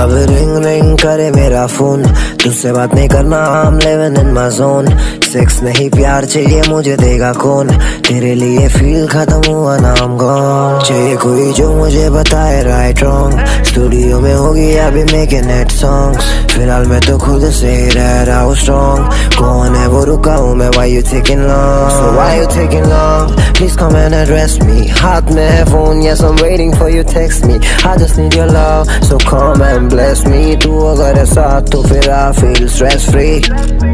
अब ring ring करे मेरा फ़ोन तुझसे बात नहीं करना, I'm living in my zone sex नहीं, प्यार चाहिए, मुझे देगा कौन? तेरे लिए फील खत्म हुआ, नाम गॉन चाहिए कोई जो मुझे बताए राइट रॉन्ग स्टूडियो में होगी अभी मेके नेट सॉन्ग्स फ़िलहाल मैं तो खुद से रह रहा हूँ स्ट्रॉन्ग कौन है वो? रुका हूँ मैं, why you taking long? So why you taking long? Please come and address me हाथ में है phone yes, I'm waiting for you, text me I just need your love, so come and bless me तू अगर है साथ तो फिर I feel stress free